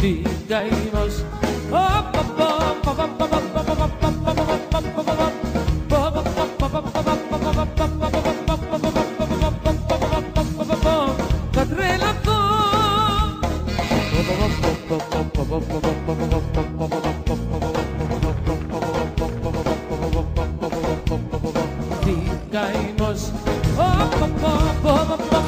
Digamos. Digamos. Aire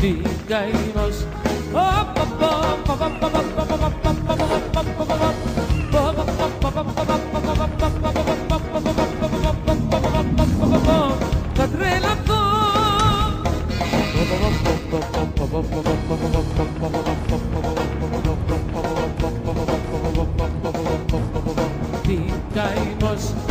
Digainos Θα τρελαθώ Digainos